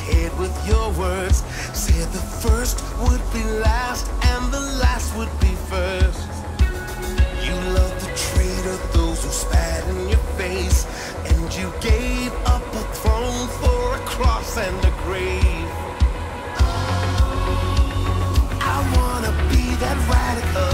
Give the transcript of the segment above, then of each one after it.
head with your words. Said the first would be last and the last would be first. You loved the traitor, those who spat in your face. And you gave up a throne for a cross and a grave. I wanna be that radical.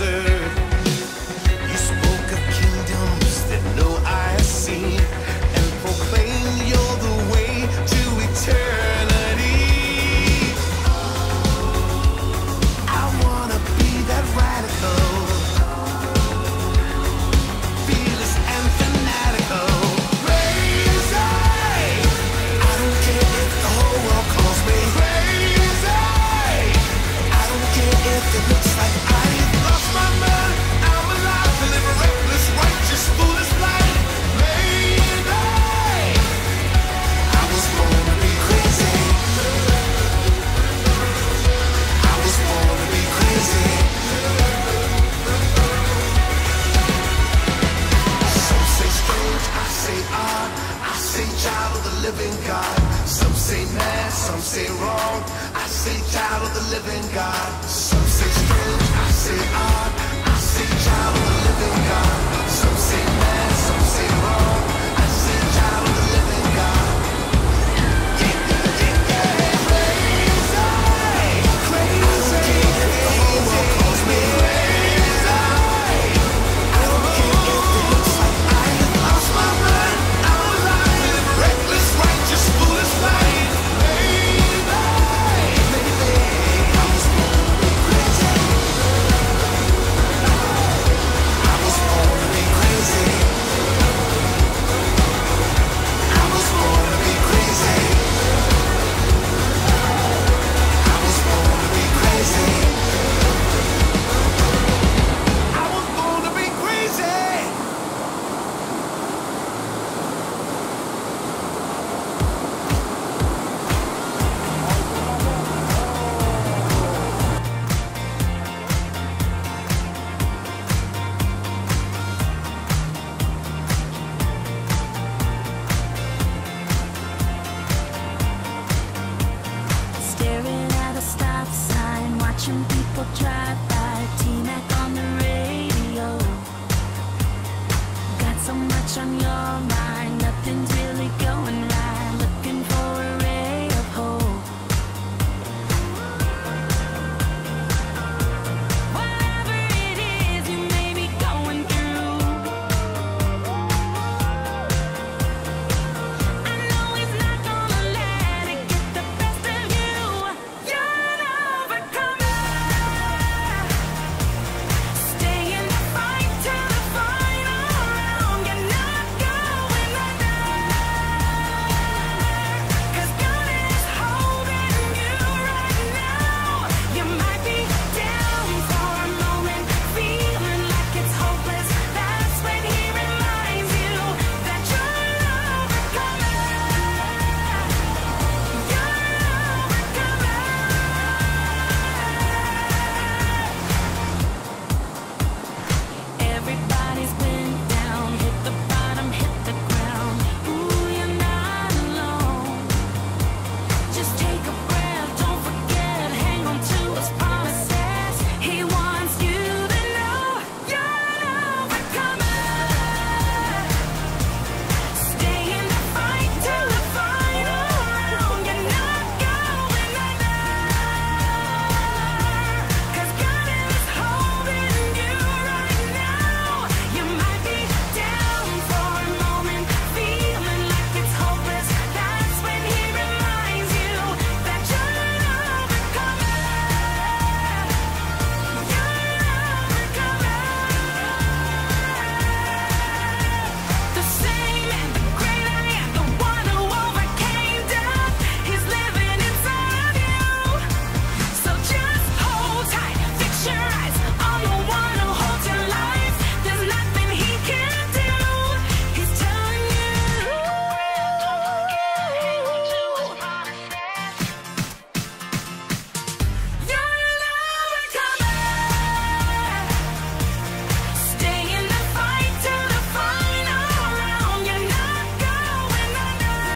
answer. God. Some say man, some say wrong. I say child of the living God. Some say strange, I say odd. I say child of the living God. on your mind, nothing